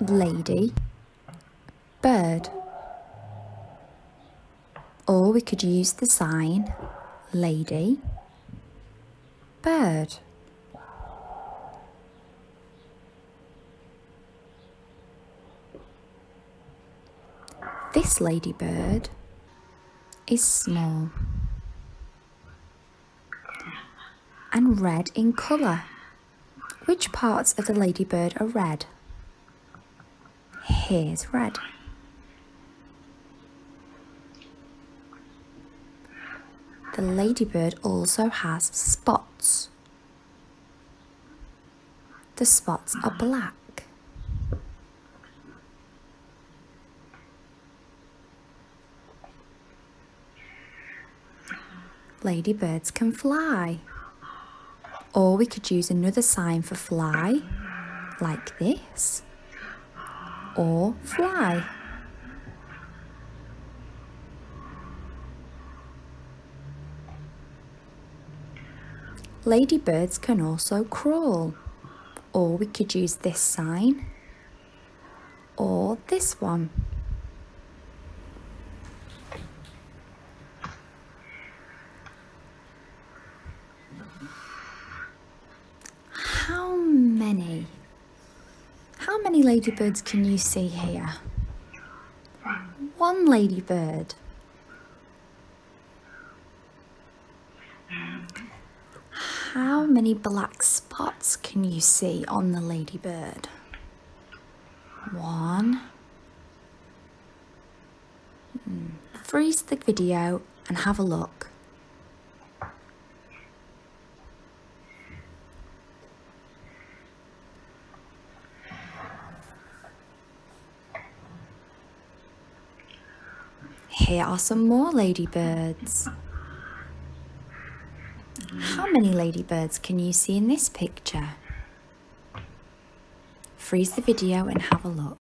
lady, bird. Or we could use the sign lady, bird. This ladybird is small and red in colour. Which parts of the ladybird are red? Here's red. The ladybird also has spots. The spots are black. Ladybirds can fly. Or we could use another sign for fly, like this, or fly. Ladybirds can also crawl, or we could use this sign, or this one. How many ladybirds can you see here? One ladybird. How many black spots can you see on the ladybird? One. Hmm. Freeze the video and have a look. Here are some more ladybirds. How many ladybirds can you see in this picture? Freeze the video and have a look.